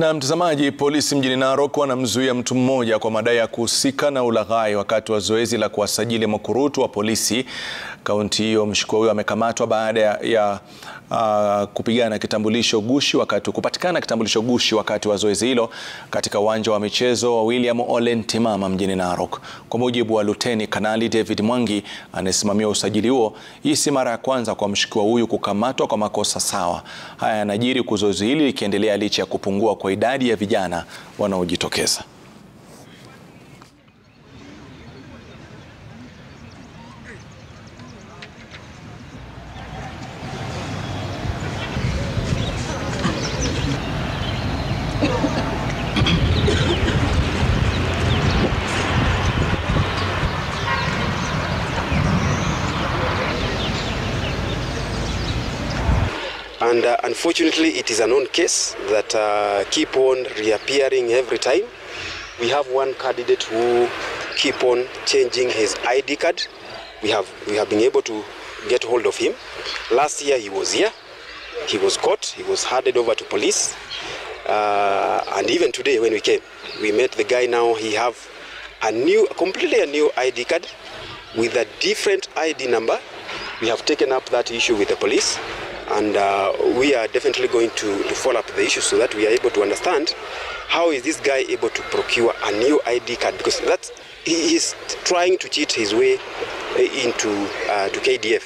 Na mtazamaji, polisi mjini Narok wanamzuia mtu mmoja kwa madai ya kuhusika na ulaghai wakati wa zoezi la kuwasajili makurutu wa polisi kaunti hiyo. Mshukiwa huyo amekamatwa baada ya, ya uh, kupigana kitambulisho gushi wakati kupatikana kitambulisho gushi wakati wa zoezi hilo katika uwanja wa michezo wa William Ole Ntimama mjini Narok. Kwa mujibu wa Luteni Kanali David Mwangi anayesimamia usajili huo, hii si mara ya kwanza kwa mshukiwa huyu kukamatwa kwa makosa sawa. Haya yanajiri huku zoezi hili likiendelea licha ya kupungua kwa idadi ya vijana wanaojitokeza. And uh, unfortunately, it is a known case that uh, keep on reappearing every time. We have one candidate who keep on changing his ID card. We have we have been able to get hold of him. Last year he was here. He was caught. He was handed over to police. Uh, and even today when we came, we met the guy. Now he have a new, completely a new ID card with a different ID number. We have taken up that issue with the police and uh, we are definitely going to, to follow up the issue so that we are able to understand how is this guy able to procure a new ID card because that's he is trying to cheat his way into uh, to KDF.